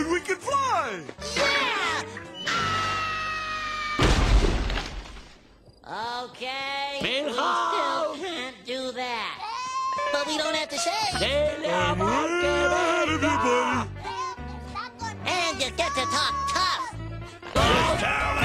Soon we can fly! Yeah! Okay. Bill we still can't do that. But we don't have to say. I'm amor ahead of you, buddy. And you get to talk tough. ¡Go, Down